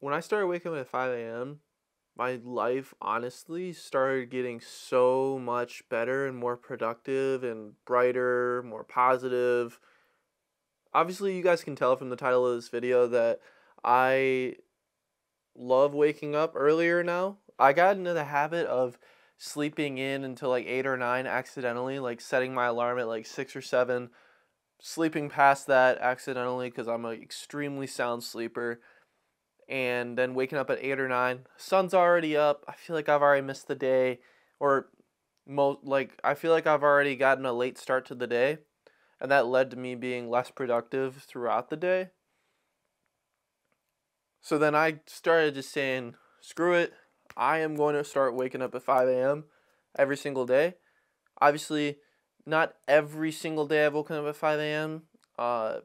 When I started waking up at 5 a.m., my life honestly started getting so much better and more productive and brighter, more positive. Obviously, you guys can tell from the title of this video that I love waking up earlier now. I got into the habit of sleeping in until like 8 or 9 accidentally, like setting my alarm at like 6 or 7, sleeping past that accidentally because I'm an extremely sound sleeper and then waking up at 8 or 9 sun's already up i feel like i've already missed the day or most like i feel like i've already gotten a late start to the day and that led to me being less productive throughout the day. So then i started just saying screw it i am going to start waking up at 5 a.m every single day. Obviously not every single day i've woken up at 5 a.m uh,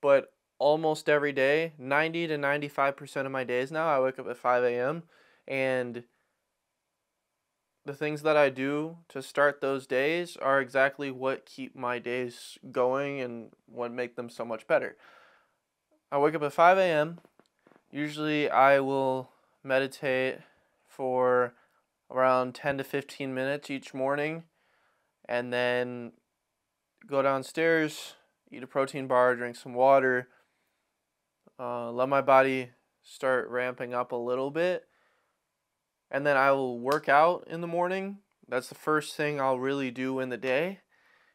but almost every day, 90 to 95% of my days now, I wake up at 5 a.m. And the things that I do to start those days are exactly what keep my days going and what make them so much better. I wake up at 5 a.m. Usually I will meditate for around 10 to 15 minutes each morning and then go downstairs, eat a protein bar, drink some water, uh, let my body start ramping up a little bit. And then I will work out in the morning. That's the first thing I'll really do in the day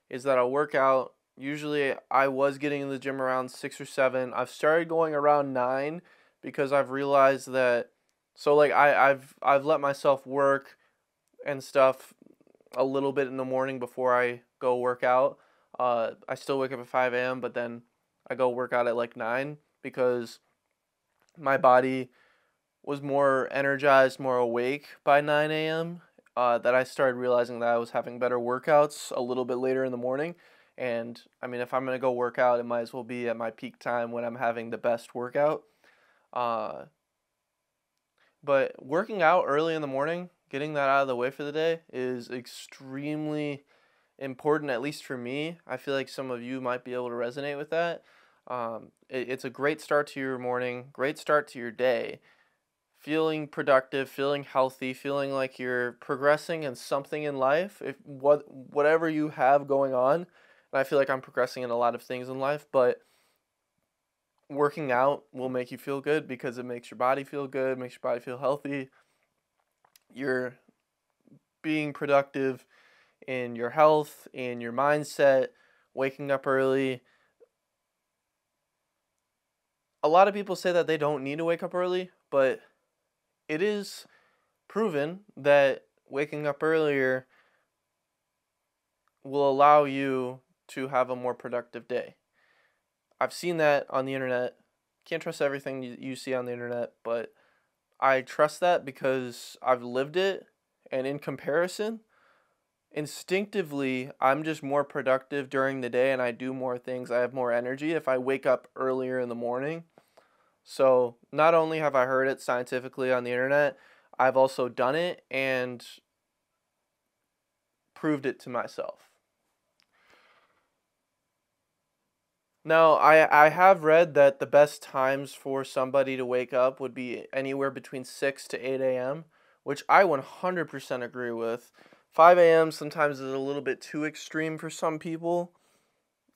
is that I'll work out. Usually I was getting in the gym around 6 or 7. I've started going around 9 because I've realized that so like I I've I've let myself work and stuff a little bit in the morning before I go work out. Uh, I still wake up at 5 a.m., but then I go work out at like 9 because my body was more energized, more awake by 9 a.m. Uh, that I started realizing that I was having better workouts a little bit later in the morning. And I mean, if I'm going to go work out, it might as well be at my peak time when I'm having the best workout. Uh, but working out early in the morning, getting that out of the way for the day, is extremely important, at least for me. I feel like some of you might be able to resonate with that. Um, it, it's a great start to your morning, great start to your day. Feeling productive, feeling healthy, feeling like you're progressing in something in life. If what whatever you have going on, and I feel like I'm progressing in a lot of things in life, but working out will make you feel good because it makes your body feel good, makes your body feel healthy. You're being productive in your health, in your mindset, waking up early, a lot of people say that they don't need to wake up early, but it is proven that waking up earlier will allow you to have a more productive day. I've seen that on the internet. Can't trust everything you, see on the internet, but I trust that because I've lived it and in comparison, instinctively, I'm just more productive during the day and I do more things. I have more energy if I wake up earlier in the morning. So, not only have I heard it scientifically on the internet, I've also done it and proved it to myself. Now, I, I have read that the best times for somebody to wake up would be anywhere between 6 to 8 a.m., which I 100% agree with. 5 a.m. sometimes is a little bit too extreme for some people.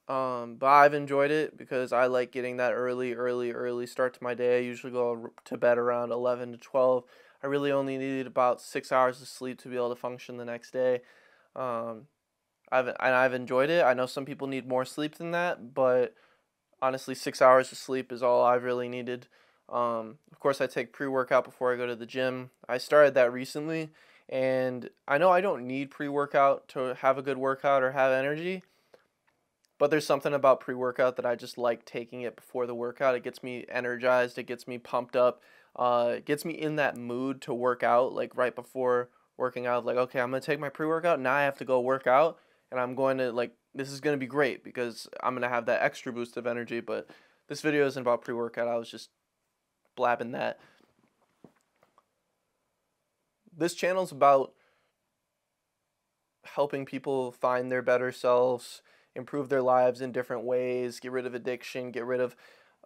Um, but I've enjoyed it because I like getting that early, early, early start to my day. I usually go to bed around 11 to 12. I really only needed about six hours of sleep to be able to function the next day. Um, I've and I've enjoyed it. I know some people need more sleep than that, but honestly, six hours of sleep is all I've really needed. Um, of course, I take pre workout before I go to the gym. I started that recently, and I know I don't need pre workout to have a good workout or have energy. But there's something about pre workout that I just like taking it before the workout. It gets me energized, it gets me pumped up, uh, it gets me in that mood to work out, like right before working out. Like, okay, I'm gonna take my pre workout, now I have to go work out, and I'm going to, like, this is gonna be great because I'm gonna have that extra boost of energy. But this video isn't about pre workout, I was just blabbing that. This channel's about helping people find their better selves improve their lives in different ways, get rid of addiction, get rid of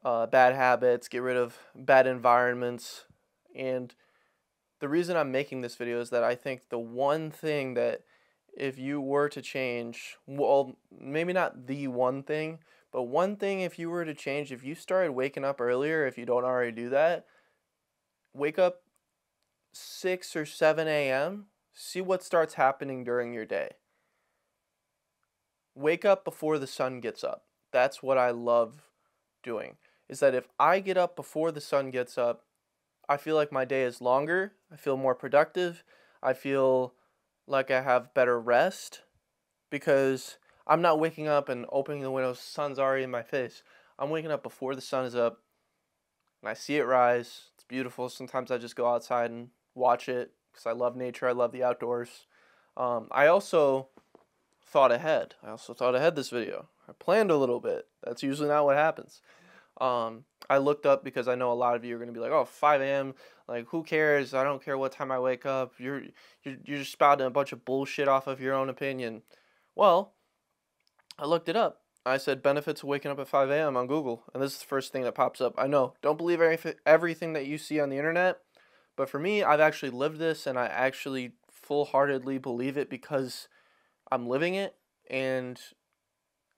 uh, bad habits, get rid of bad environments. And the reason I'm making this video is that I think the one thing that if you were to change, well, maybe not the one thing, but one thing if you were to change, if you started waking up earlier, if you don't already do that, wake up 6 or 7 a.m., see what starts happening during your day. Wake up before the sun gets up. That's what I love doing. Is that if I get up before the sun gets up, I feel like my day is longer, I feel more productive, I feel like I have better rest because I'm not waking up and opening the windows, sun's already in my face. I'm waking up before the sun is up and I see it rise. It's beautiful. Sometimes I just go outside and watch it because I love nature, I love the outdoors. Um, I also thought ahead. I also thought ahead this video. I planned a little bit. That's usually not what happens. Um, I looked up because I know a lot of you are going to be like, oh, 5 a.m. Like, who cares? I don't care what time I wake up. You're, you're, you're just spouting a bunch of bullshit off of your own opinion. Well, I looked it up. I said benefits of waking up at 5 a.m. on Google, and this is the first thing that pops up. I know, don't believe everything that you see on the internet, but for me, I've actually lived this, and I actually full heartedly believe it because I'm living it, and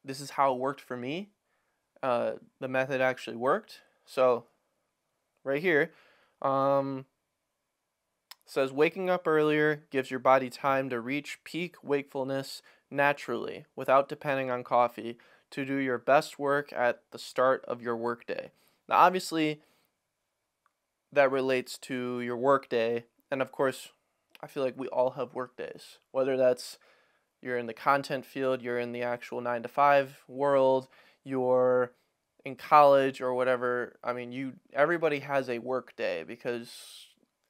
this is how it worked for me. Uh, the method actually worked. So, right here, um, says waking up earlier gives your body time to reach peak wakefulness naturally without depending on coffee to do your best work at the start of your workday. Now, obviously, that relates to your workday, and of course, I feel like we all have work days, whether that's you're in the content field, you're in the actual nine to five world, you're in college or whatever. I mean, you everybody has a work day because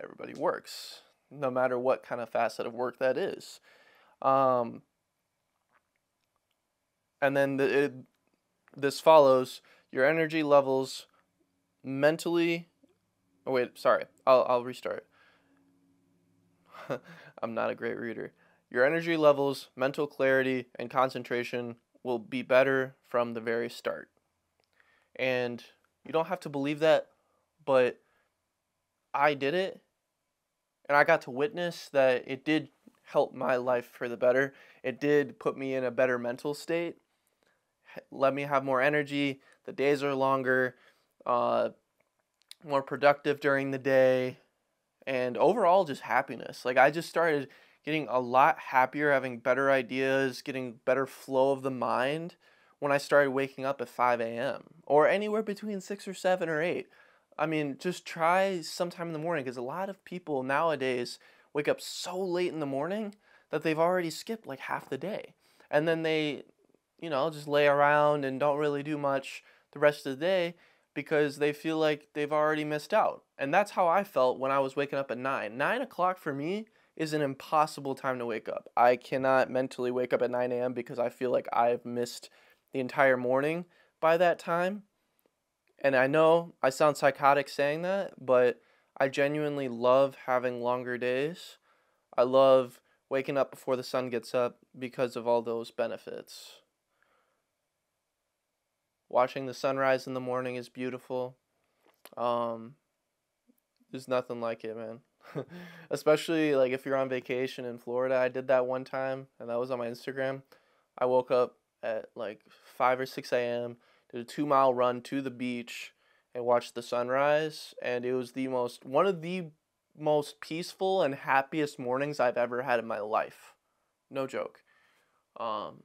everybody works, no matter what kind of facet of work that is. Um, and then the, it, this follows your energy levels mentally. Oh wait, sorry. I'll I'll restart. I'm not a great reader. Your energy levels, mental clarity, and concentration will be better from the very start. And you don't have to believe that, but I did it and I got to witness that it did help my life for the better. It did put me in a better mental state, let me have more energy. The days are longer, uh, more productive during the day, and overall just happiness. Like I just started getting a lot happier, having better ideas, getting better flow of the mind when I started waking up at 5 a.m. or anywhere between 6 or 7 or 8. I mean, just try sometime in the morning because a lot of people nowadays wake up so late in the morning that they've already skipped like half the day. And then they, you know, just lay around and don't really do much the rest of the day because they feel like they've already missed out. And that's how I felt when I was waking up at 9. 9 o'clock for me is an impossible time to wake up. I cannot mentally wake up at 9 a.m. because I feel like I've missed the entire morning by that time. And I know I sound psychotic saying that, but I genuinely love having longer days. I love waking up before the sun gets up because of all those benefits. Watching the sunrise in the morning is beautiful. Um, there's nothing like it, man. Especially like if you're on vacation in Florida. I did that one time and that was on my Instagram. I woke up at like 5 or 6 a.m., did a two mile run to the beach and watched the sunrise. And it was the most, one of the most peaceful and happiest mornings I've ever had in my life. No joke. Um,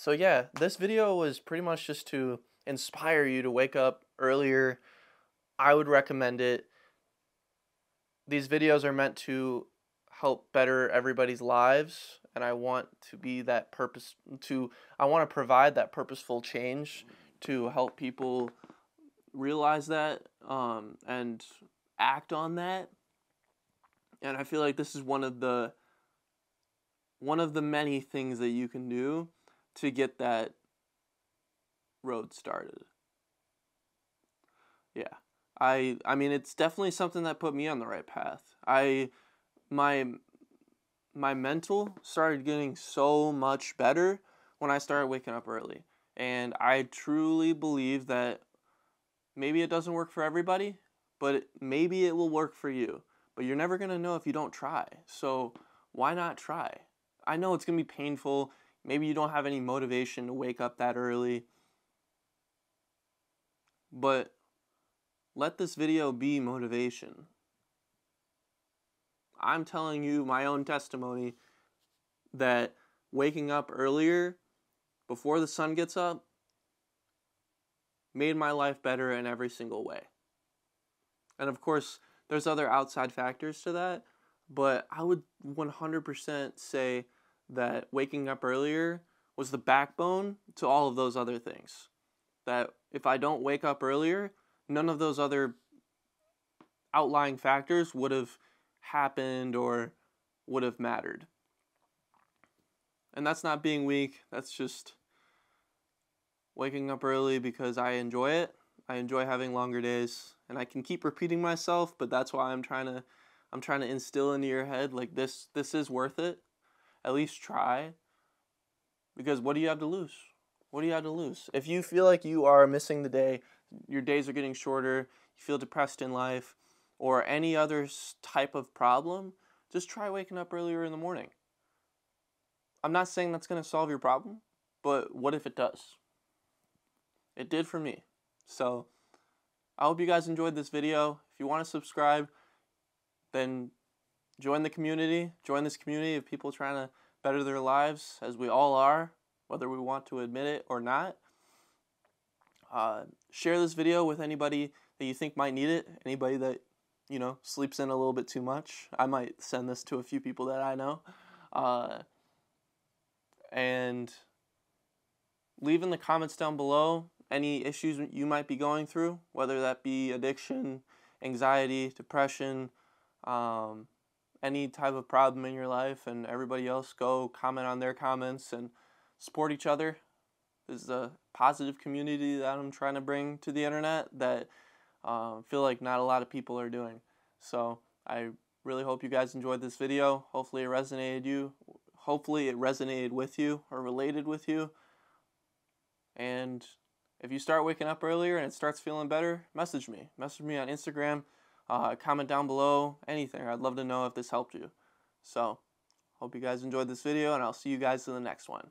so yeah, this video was pretty much just to inspire you to wake up earlier. I would recommend it these videos are meant to help better everybody's lives and I want to be that purpose to I want to provide that purposeful change to help people realize that um, and act on that and I feel like this is one of the one of the many things that you can do to get that road started. Yeah. I I mean it's definitely something that put me on the right path. I my my mental started getting so much better when I started waking up early. And I truly believe that maybe it doesn't work for everybody, but maybe it will work for you. But you're never going to know if you don't try. So why not try? I know it's going to be painful. Maybe you don't have any motivation to wake up that early. But let this video be motivation. I'm telling you my own testimony that waking up earlier before the sun gets up made my life better in every single way. And of course, there's other outside factors to that, but I would 100% say that waking up earlier was the backbone to all of those other things. That if I don't wake up earlier, none of those other outlying factors would have happened or would have mattered. And that's not being weak, that's just waking up early because I enjoy it. I enjoy having longer days and I can keep repeating myself, but that's why I'm trying to I'm trying to instill into your head like this this is worth it. At least try. Because what do you have to lose? What do you have to lose? If you feel like you are missing the day, your days are getting shorter, you feel depressed in life, or any other type of problem, just try waking up earlier in the morning. I'm not saying that's going to solve your problem, but what if it does? It did for me. So I hope you guys enjoyed this video. If you want to subscribe, then join the community. Join this community of people trying to better their lives, as we all are, whether we want to admit it or not. Uh, share this video with anybody that you think might need it, anybody that, you know, sleeps in a little bit too much. I might send this to a few people that I know. Uh, and leave in the comments down below any issues you might be going through, whether that be addiction, anxiety, depression, um, any type of problem in your life, and everybody else go comment on their comments and support each other. This is a positive community that I'm trying to bring to the internet that uh, feel like not a lot of people are doing. So I really hope you guys enjoyed this video. Hopefully it resonated you. Hopefully it resonated with you or related with you. And if you start waking up earlier and it starts feeling better, message me. Message me on Instagram, uh, comment down below, anything. I'd love to know if this helped you. So, hope you guys enjoyed this video, and I'll see you guys in the next one.